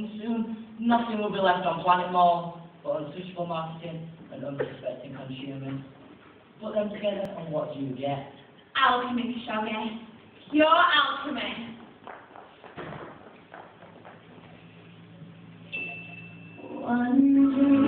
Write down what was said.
and soon nothing will be left on Planet Mall but unsuitable marketing and unsuspecting consumers. Put them together and what do you get? Alchemy, Shoggy. Pure alchemy. One